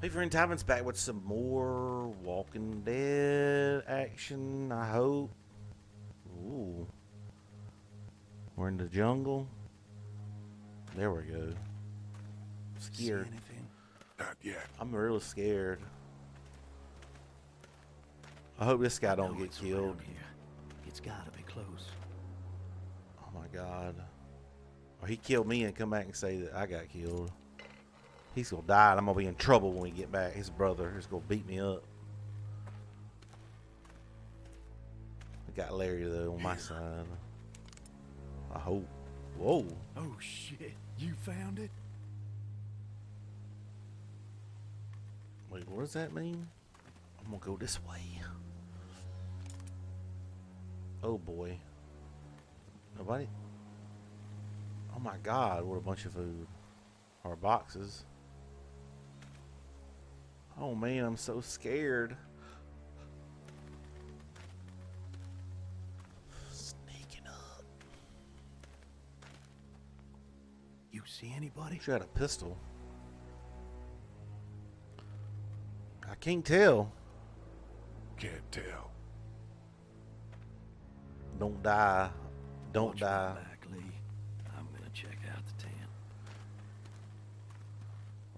Hey friend, Tyvan's back with some more Walking Dead action, I hope. Ooh. We're in the jungle. There we go. Scared. anything? Not yet. I'm really scared. I hope this guy don't get it's killed. Here. It's gotta be close. Oh my god. Or he killed me and come back and say that I got killed. He's gonna die and I'm gonna be in trouble when we get back. His brother is gonna beat me up. I got Larry though on my side. I hope. Whoa. Oh shit! You found it? Wait, what does that mean? I'm gonna go this way. Oh boy. Nobody. Oh my god, what a bunch of food. Or boxes. Oh man, I'm so scared. Sneaking up. You see anybody? She had a pistol. I can't tell. Can't tell. Don't die. Don't Watch die. Back, Lee. I'm gonna check out the tent.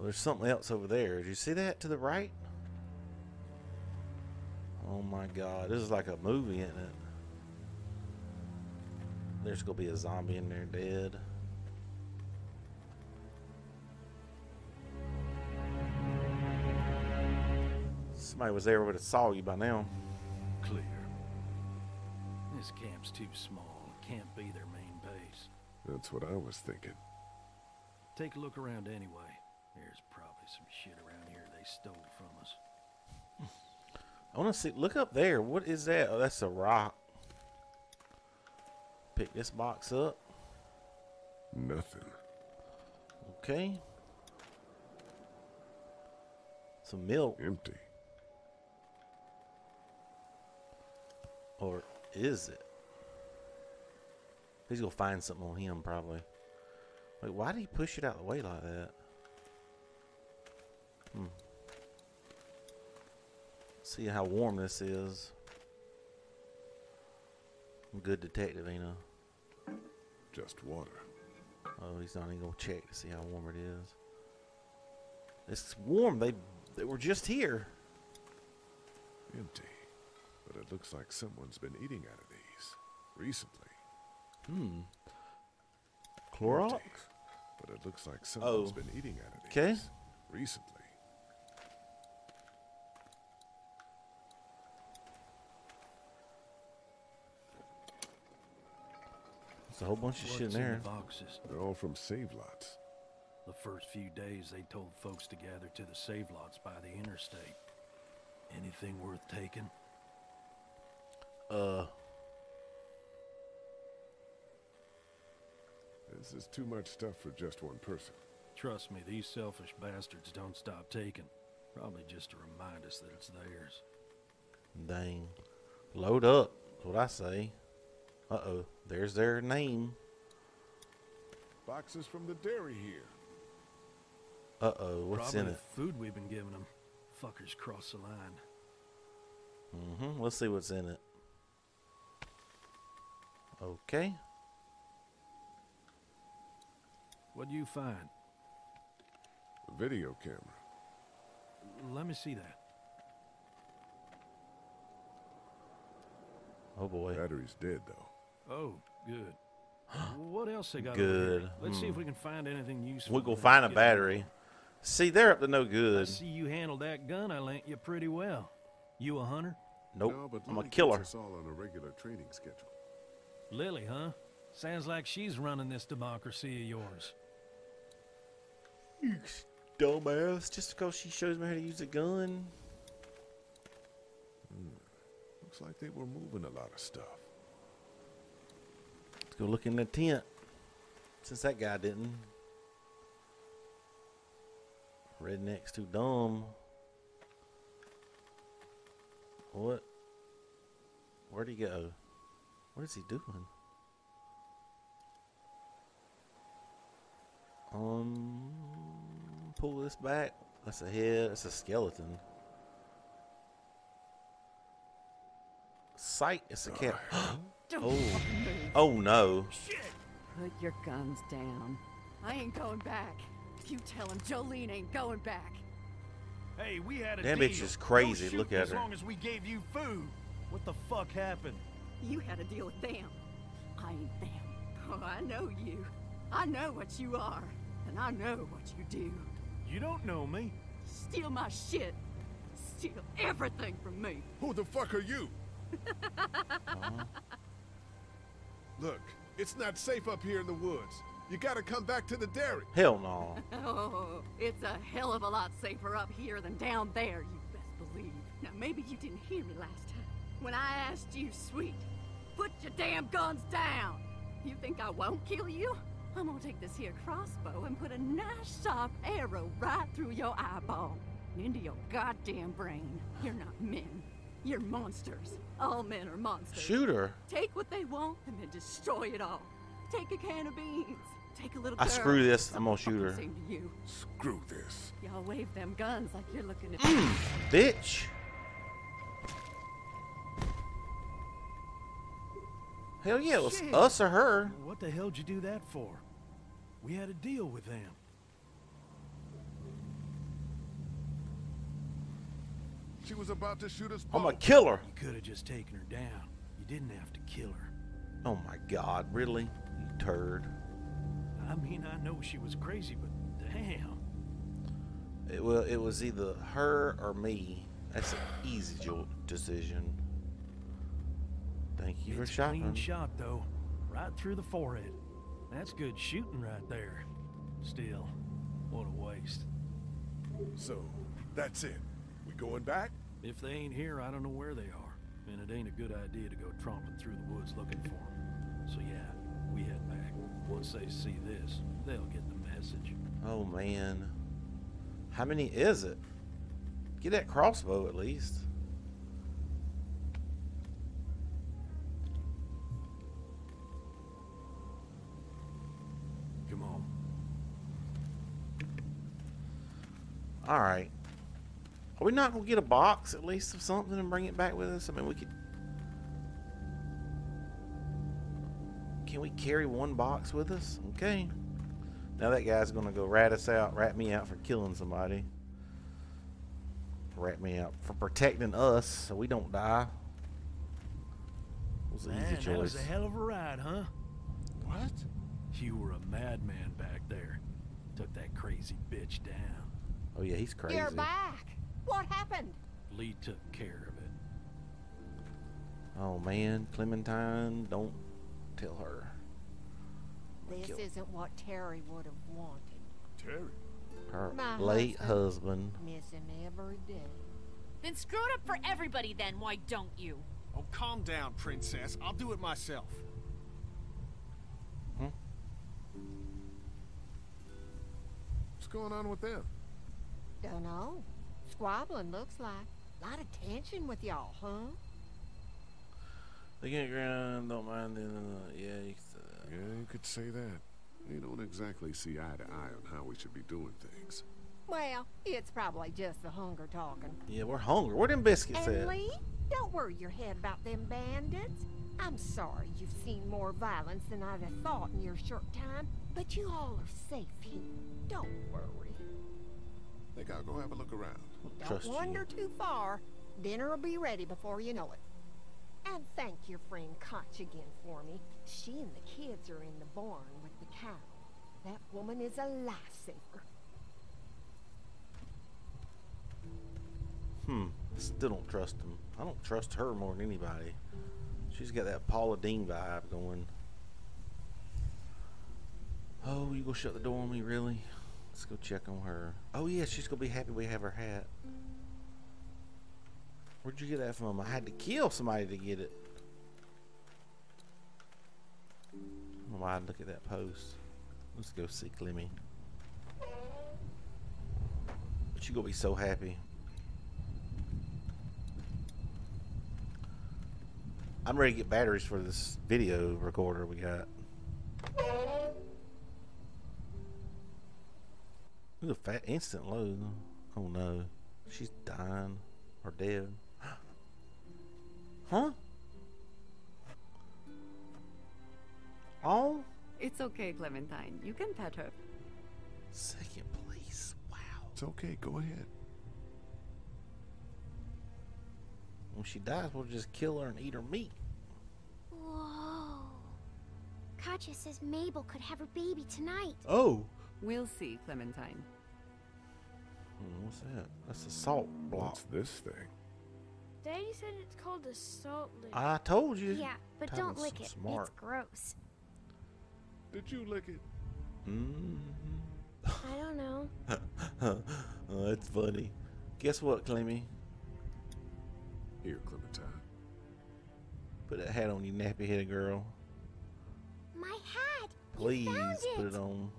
Well, there's something else over there. Did you see that to the right? Oh my god. This is like a movie, isn't it? There's gonna be a zombie in there dead. Somebody was there would have saw you by now. Clear. This camp's too small. It can't be their main base. That's what I was thinking. Take a look around anyway. Stole from us. I want to see. Look up there. What is that? Oh, that's a rock. Pick this box up. Nothing. Okay. Some milk. Empty. Or is it? He's gonna find something on him probably. Wait, why did he push it out the way like that? Hmm. See how warm this is. Good detective, you know. Just water. Oh, he's not even gonna check to see how warm it is. It's warm. They they were just here. Empty. But it looks like someone's been eating out of these. Recently. Hmm. Clorox. Empty. But it looks like someone's Oh. been eating out of these. 'Kay. Recently. There's a whole bunch of What's shit in in there. the boxes? They're all from save lots. The first few days they told folks to gather to the save lots by the interstate. Anything worth taking? Uh, This is too much stuff for just one person. Trust me, these selfish bastards don't stop taking. Probably just to remind us that it's theirs. dang. Load up. That's what I say. Uh oh. There's their name. Boxes from the dairy here. Uh oh. What's Probably in the it? food we've been giving them. Fuckers cross the line. Mm-hmm. Let's see what's in it. Okay. What do you find? A video camera. Let me see that. Oh boy. Battery's dead though. Oh, good. what else they got? Good. Over? Let's see if Hmm. we can find anything useful. We'll go before find a get battery. See, they're up to no good. I good. see you handled that gun I lent you pretty well. You a hunter? Nope. No, but I'm a killer. keeps us all on a regular training schedule. Lily, huh? Sounds like she's running this democracy of yours. You dumbass. Just because she shows me how to use a gun. Looks like they were moving a lot of stuff. Go look in the tent. Since that guy didn't. Redneck's too dumb. What? Where'd he go? What is he doing? Um, pull this back. That's a head. That's a skeleton. Sight. It's a cat. Don't Oh. fucking move. oh no. Put your guns down. I ain't going back. You tell him Jolene ain't going back. Hey, we had a That deal. bitch is crazy. No Look shooting at as her. long as we gave you food. What the fuck happened? You had to deal with them. I ain't them. Oh, I know you. I know what you are. And I know what you do. You don't know me. Steal my shit. Steal everything from me. Who the fuck are you? Look, it's not safe up here in the woods. You gotta come back to the dairy. Hell no. Oh, it's a hell of a lot safer up here than down there, you best believe. Now, maybe you didn't hear me last time. When I asked you, sweet, put your damn guns down. You think I won't kill you? I'm gonna take this here crossbow and put a nice sharp arrow right through your eyeball and into your goddamn brain. You're not men. You're monsters. All men are monsters. Shoot her. Take what they want and then destroy it all. Take a can of beans. Take a little I girl. screw this. I'm gonna shoot her. fucking Same to you. Screw this. Y'all wave them guns like you're looking at. Mm, bitch. Hell yeah, it was Shit. us or her. What the hell'd you do that for? We had a deal with them. She was about to shoot us I'm a killer. You could have just taken her down. You didn't have to kill her. Oh my god, really? You turd. I mean, I know she was crazy, but damn. It well, it was either her or me. That's an easy jo- decision. Thank you for It's a clean shot, though. Right through the forehead. That's good shooting right there. Still, what a waste. So, that's it. We going back? If they ain't here, I don't know where they are. And it ain't a good idea to go tromping through the woods looking for them. So yeah, we head back. Once they see this, they'll get the message. Oh man. How many is it? Get that crossbow at least. Come on. Alright. Are we not gonna get a box at least of something and bring it back with us? I mean we could Can we carry one box with us? Okay. Now that guy's gonna go rat us out, rat me out for killing somebody. Rat me out for protecting us so we don't die. It was an Man, easy that was a hell of a ride, huh? What? You were a madman back there. Took that crazy bitch down. Oh yeah, he's crazy. You're back. What happened? Lee took care of it. Oh man, Clementine, don't tell her. This Kill- isn't what Terry would have wanted. Terry. Her My late husband. husband. Miss him every day. Then screw it up for everybody then, why don't you? Oh, calm down, princess. I'll do it myself. Hmm? What's going on with them? Dunno. Squabbling looks like. A lot of tension with y'all, huh? They get ground, don't mind the yeah. You, uh, Yeah, you could say that. We don't exactly see eye to eye on how we should be doing things. Well, it's probably just the hunger talking. yeah, we're hungry. Where them biscuits And at? Lee, don't worry your head about them bandits. I'm sorry you've seen more violence than I'd have thought in your short time, but you all are safe here. Don't worry. Think I'll go have a look around. Don't Trust you. wander too far. Dinner will be ready before you know it. And thank your friend Katjaa again for me. She and the kids are in the barn with the cow. That woman is a lifesaver. Hmm. I still don't trust him. I don't trust her more than anybody. She's got that Paula Deen vibe going. Oh, you gonna shut the door on me, really? Let's go check on her. Oh yeah, she's gonna be happy we have her hat. Where'd you get that from? I had to kill somebody to get it. Oh, Don't why look at that post. Let's go see Clemmy. But you gonna be so happy. I'm ready to get batteries for this video recorder we got. Ooh, a fat instant load. Oh no. She's dying. Or dead. huh? Oh? It's okay, Clementine. You can pet her. Second place. Wow. It's okay, go ahead. When she dies, we'll just kill her and eat her meat. Whoa. Katjaa says Mabel could have her baby tonight. Oh. We'll see, Clementine. Hmm, what's that? That's a salt block. What's this thing? Daddy said it's called a salt lick. I told you. Yeah, but Tyler's don't lick so it. smart. It's gross. Did you lick it? Mm-hmm. I don't know. oh, that's funny. Guess what, Clemmy? Here, Clementine. Put that hat on, you nappy headed girl. My hat. Please you found put it. it on.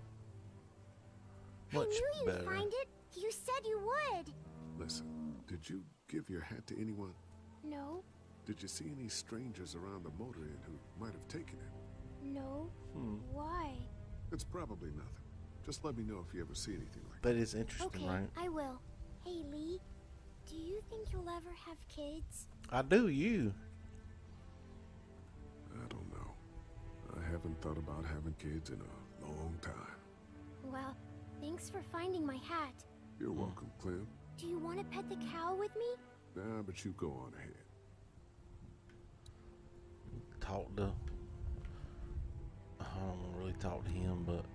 I knew you'd better. find it. You said you would. Listen, did you give your hat to anyone? No, Did you see any strangers around the motor inn who might have taken it? no. Hmm. Why? It's probably nothing. Just let me know if you ever see anything like But it's interesting, Okay, right? I will. Hey, Lee. Do you think you'll ever have kids? I do, you. I don't know. I haven't thought about having kids in a long time. Well, thanks for finding my hat. You're welcome, Clem. Do you want to pet the cow with me? Nah, but you go on ahead. Talk to. I don't really talk to him, but.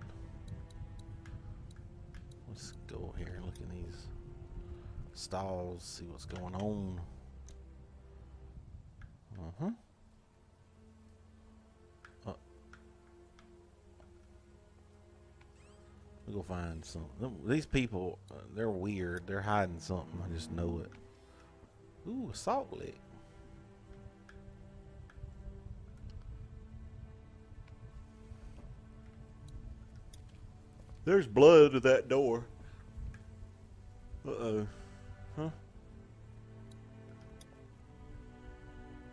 Let's go here and look in these stalls, see what's going on. Uh find something. These people, uh, they're weird. They're hiding something. I just know it. Ooh, a salt lick. There's blood at that door. Uh oh. Huh?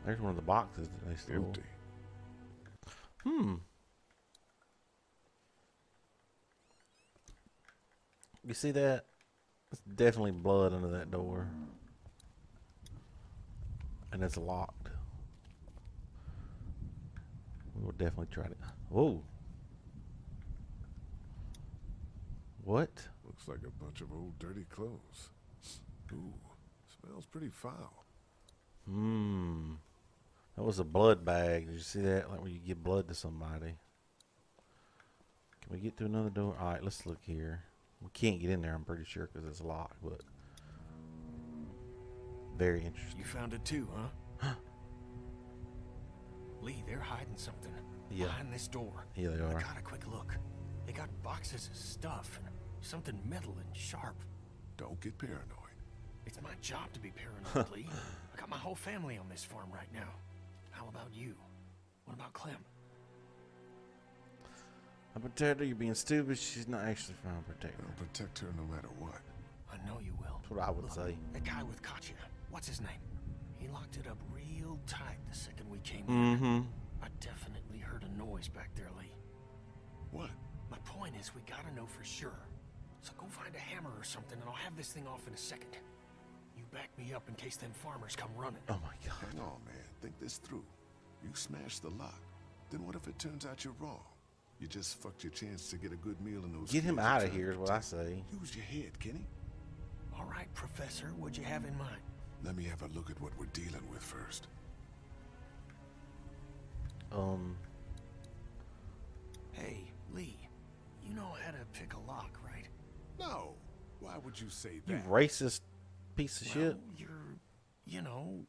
There's one of the boxes that they stole. Empty. Hmm. You see that? It's definitely blood under that door. And it's locked. We will definitely try to. Whoa. What? Looks like a bunch of old dirty clothes. Ooh, smells pretty foul. Hmm. That was a blood bag. Did you see that? Like when you give blood to somebody. Can we get to another door? All right, let's look here. We can't get in there, I'm pretty sure, because it's locked, but. Very interesting. You found it too, huh? Lee, they're hiding something. Yeah. Behind this door. Yeah, they are. I got a quick look. They got boxes of stuff and something metal and sharp. Don't get paranoid. It's my job to be paranoid, Lee. I got my whole family on this farm right now. How about you? What about Clem? I protect her, you're being stupid. She's not actually trying to protect her. I'll protect her no matter what. I know you will. That's what I would Look, say. That guy with Katjaa, what's his name? He locked it up real tight the second we came Mm in. hmm. I definitely heard a noise back there, Lee. What? My point is, we gotta know for sure. So go find a hammer or something, and I'll have this thing off in a second. You back me up in case them farmers come running. Oh my god. Hang on, man. Think this through. You smashed the lock. Then what if it turns out you're wrong? You just fucked your chance to get a good meal in those. Get him out of trying here, to is what I say. Use your head, Kenny. All right, Professor, what'd you have in mind? Let me have a look at what we're dealing with first. Um, Hey, Lee, you know how to pick a lock, right? No. Why would you say that? you racist piece of shit. Well, you're, you know,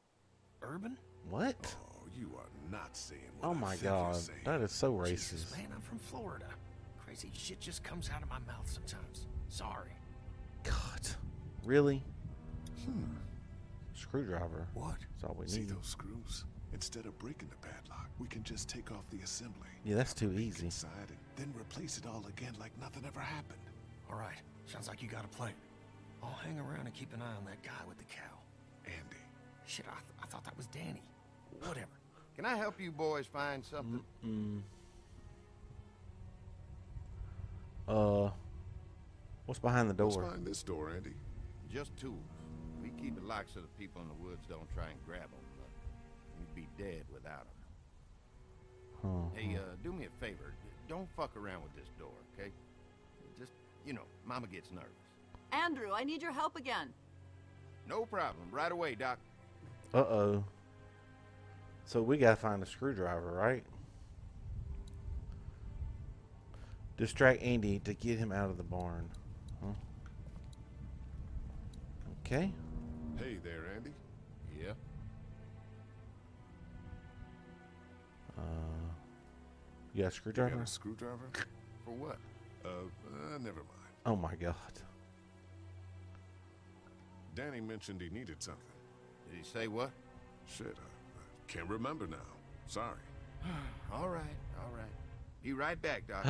urban? What? Oh, you are not saying what Oh I my god. That is so Jesus, racist. man, I'm from Florida. Crazy shit just comes out of my mouth sometimes. Sorry. God. Really? Hmm. Screwdriver. What? That's all we See need. those screws? Instead of breaking the padlock, we can just take off the assembly. Yeah, that's too easy. Inside and then replace it all again like nothing ever happened. All right, sounds like you got a plan. I'll hang around and keep an eye on that guy with the cow. Andy. Shit, I, th- I thought that was Danny. Whatever. Can I help you boys find something? Mm. Uh, what's behind the What's door? behind this door, Andy? just tools. We keep the locks so the people in the woods don't try and grab them. But we'd be dead without them. Huh. Hey, uh, do me a favor. Don't fuck around with this door, okay? Just, you know, Mama gets nervous. Andrew, I need your help again. No problem. Right away, Doc. Uh oh. So we gotta find a screwdriver, right? Distract Andy to get him out of the barn. Huh? Okay. Hey there, Andy. Yeah? Uh, you got a You got screwdriver? a screwdriver? For what? Uh, uh, never mind. Oh my god. Danny mentioned he needed something. Did he say what? Shit, I, I can't remember now. Sorry. all right, all right. Be right back, Doc.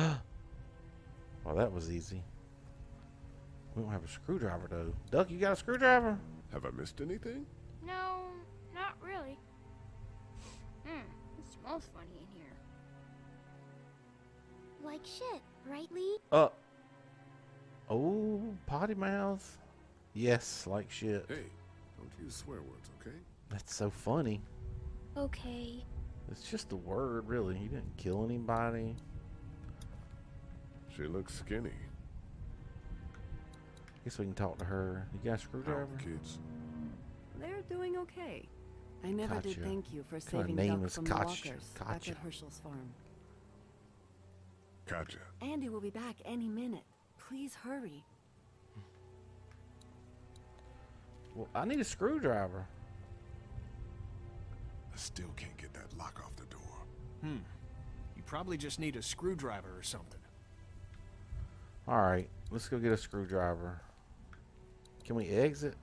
Well, that was easy. We don't have a screwdriver though. Duck, you got a screwdriver? Have I missed anything? No, not really. Hmm, it smells funny in here. Like shit, right, Lee? Uh. Oh, potty mouth. Yes, like shit. Hey, don't use swear words, okay? That's so funny. Okay. It's just a word, really. He didn't kill anybody. She looks skinny. Guess we can talk to her. You got a screwdriver? are the kids? They're doing okay. I never did thank you for saving name Duck is from Katjaa? the walkers back at Hershel's farm. Katjaa, Andy will be back any minute. Please hurry. Well, I need a screwdriver. I still can't get that lock off the door. Hmm. You probably just need a screwdriver or something. All right, let's go get a screwdriver. Can we exit?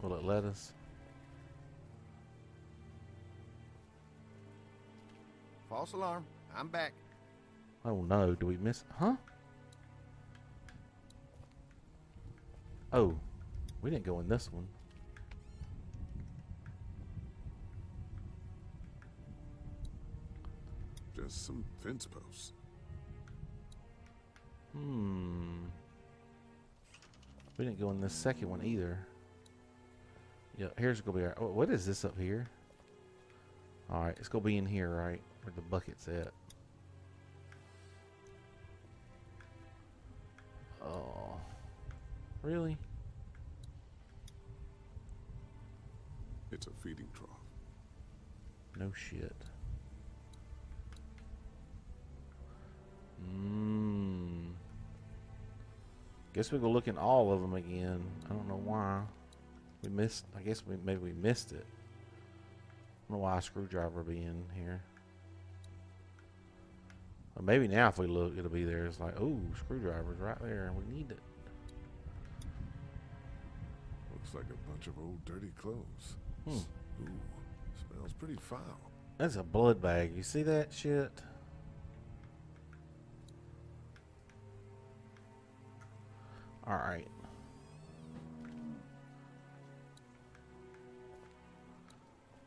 Will it let us? False alarm. I'm back. Oh no, do we miss? Huh? Oh, we didn't go in this one. Just some fence posts. Hmm. We didn't go in this second one either. Yeah, here's gonna be our. Oh, what is this up here? All right, it's gonna be in here, right, where the bucket's at. Oh, really? It's a feeding trough. No shit. Mmm. Guess we go look in all of them again. I don't know why. We missed. I guess we maybe we missed it. I don't know why a screwdriver be in here. Or maybe now if we look, it'll be there. It's like, oh, screwdriver's right there. We need it. Looks like a bunch of old dirty clothes. Hmm. Ooh, smells pretty foul. That's a blood bag. You see that shit? All right.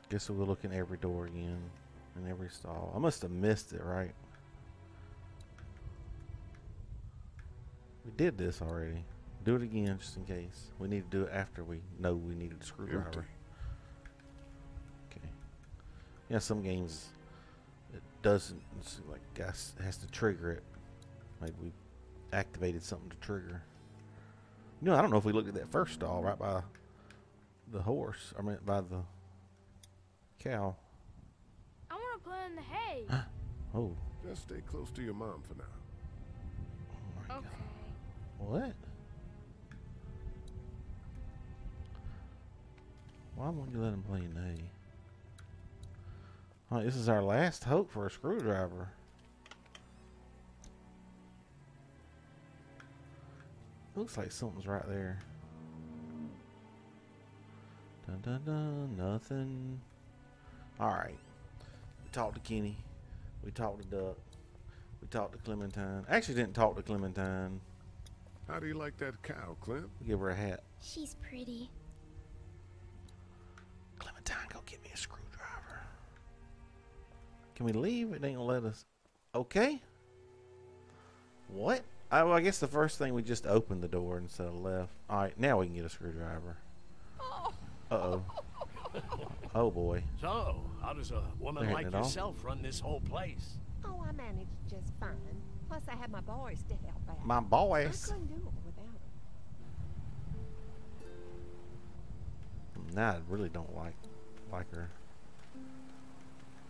Guess we'll look in every door again, in every stall. I must have missed it, right? We did this already. Do it again, just in case. We need to do it after we know we needed a screwdriver. Empty. Okay. Yeah, some games it doesn't like gas has to trigger it. Like we activated something to trigger. You know, I don't know if we looked at that first stall right by the horse. I mean, by the cow. I want to play in the hay. Oh, Just stay close to your mom for now. oh my okay. god. What? Why won't you let him play in the hay? All right, this is our last hope for a screwdriver. Looks like something's right there. Dun dun dun, nothing. Alright. We talked to Kenny. We talked to Duck. We talked to Clementine. Actually didn't talk to Clementine. How do you like that cow, Clint? We give her a hat. She's pretty. Clementine, go get me a screwdriver. Can we leave? It ain't gonna let us. Okay. What? I, well, I guess the first thing we just opened the door instead of left. All right, now we can get a screwdriver. Uh oh. Oh boy. So, how does a woman like hitting it yourself run this whole place? Oh, I managed just fine. Plus, I had my boys to help out. My boys? I couldn't do it without them. Nah, I really don't like like her.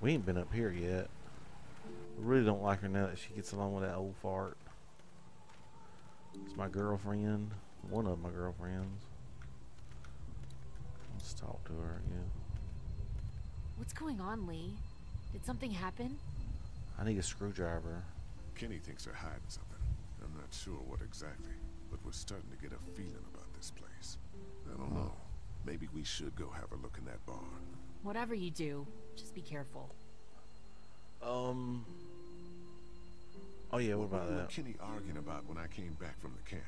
We ain't been up here yet. I Really don't like her now that she gets along with that old fart. It's my girlfriend. One of my girlfriends. Let's talk to her again. What's going on, Lee? Did something happen? I need a screwdriver. Kenny thinks they're hiding something. I'm not sure what exactly, but we're starting to get a feeling about this place. I don't know. Maybe we should go have a look in that barn. Whatever you do, just be careful. Um. Oh yeah, what about were you that? and Kenny arguing about when I came back from the camp?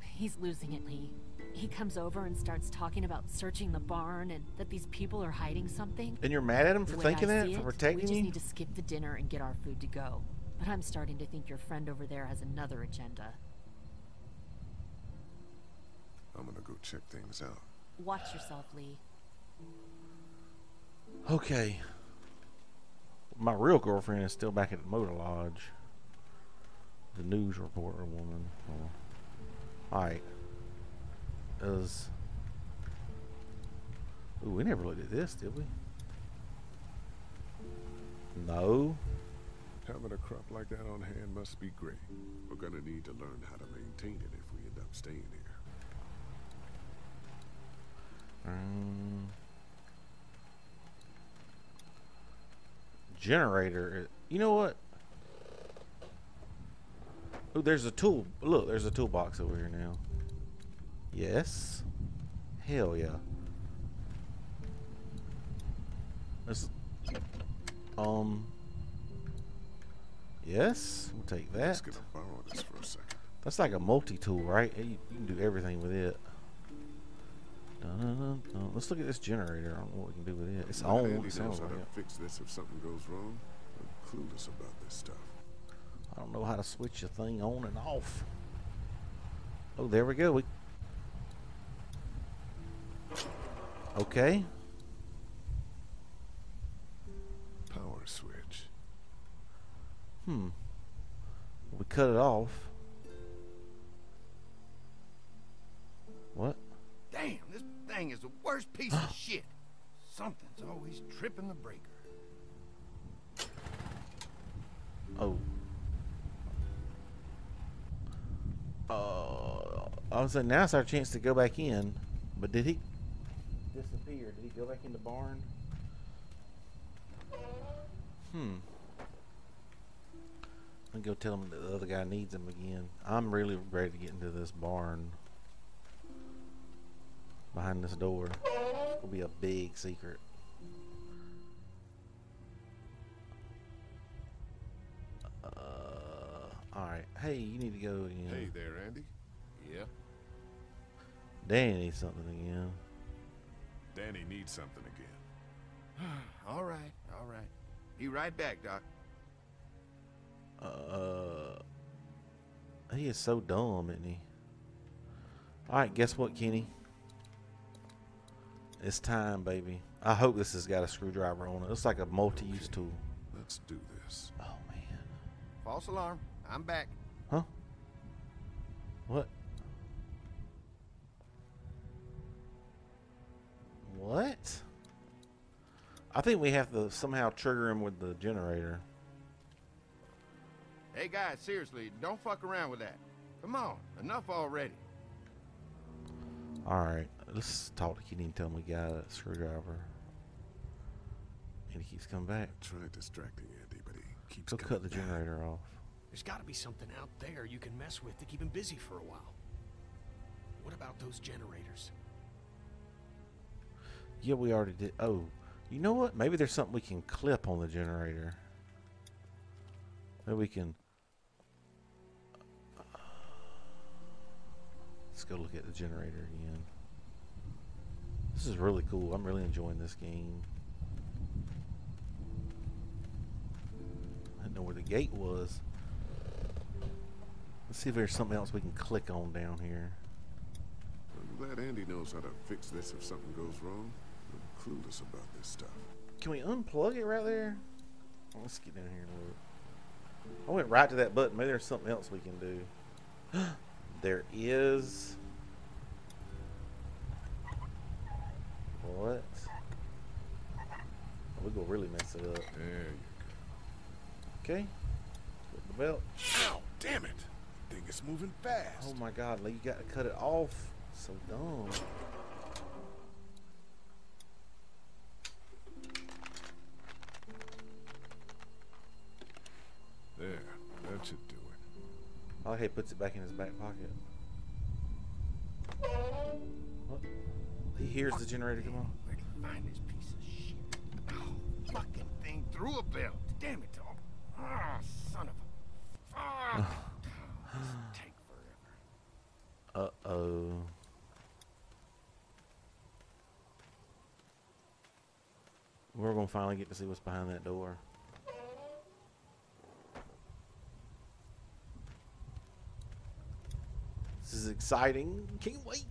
He's losing it, Lee. He comes over and starts talking about searching the barn and that these people are hiding something. And you're mad at him for thinking I that, see for it, protecting We just you? need to skip the dinner and get our food to go. But I'm starting to think your friend over there has another agenda. I'm gonna go check things out. Watch yourself, Lee. Okay. My real girlfriend is still back at the motor lodge. The news reporter woman. Alright. Is. Ooh, we never looked at this, did we? No. Having a crop like that on hand must be great. We're gonna need to learn how to maintain it if we end up staying here. Um, generator. You know what? Oh, there's a tool. Look, there's a toolbox over here now. Yes. Hell yeah. Let's. Um. Yes, we'll take that. Let's that. gonna borrow this for a second. That's like a multi-tool, right? You, can do everything with it. Dun-dun-dun-dun. Let's look at this generator. I don't know what we can do with it. It's on. Andy knows how to fix this if something goes wrong. I'm clueless about this stuff. I don't know how to switch the thing on and off. Oh, there we go. We. Okay. Power switch. Hmm. We cut it off. What? Damn, this thing is the worst piece of shit. Something's always tripping the breaker. Oh. Uh, I was saying now it's our chance to go back in, but did he disappear? Did he go back in the barn? Hmm. I'm gonna go tell him that the other guy needs him again. I'm really ready to get into this barn. Behind this door. It'll be a big secret. Alright. Hey, you need to go again. Hey there, Andy. Yeah. Danny needs something again. Danny needs something again. all right, all right. Be right back, Doc. Uh, he is so dumb, isn't he? Alright, guess what, Kenny? It's time, baby. I hope this has got a screwdriver on it. It's like a multi-use tool. Let's do this. Oh, man. False alarm. I'm back. Huh? What? What? I think we have to somehow trigger him with the generator. Hey guys, seriously, don't fuck around with that. Come on, enough already. Alright, let's talk to Kenny and tell him we got a screwdriver. And he keeps coming back. Tried distracting Andy, but he keeps Go cut the coming back. generator off. There's got to be something out there you can mess with to keep him busy for a while. What about those generators? Yeah, we already did. Oh, you know what? Maybe there's something we can clip on the generator. Maybe we can. Let's go look at the generator again. This is really cool. I'm really enjoying this game. I didn't know where the gate was. Let's see if there's something else we can click on down here. I'm glad Andy knows how to fix this if something goes wrong. I'm clueless about this stuff. Can we unplug it right there? Let's get down here and look. I went right to that button. Maybe there's something else we can do. there is. What? We're gonna really mess it up. There you go. Okay. Put the belt. Ow! Damn it! Is moving fast. Oh my god, you got to cut it off. So dumb. There, that should do it. How he puts it back in his back pocket. What? He hears the generator come on. Where I find this piece of shit? Oh, fucking thing threw a belt. Damn it, Tom. Ah, son of a... Fuck. Oh, this will take forever. Uh. We're gonna finally get to see what's behind that door. This is exciting. Can't wait.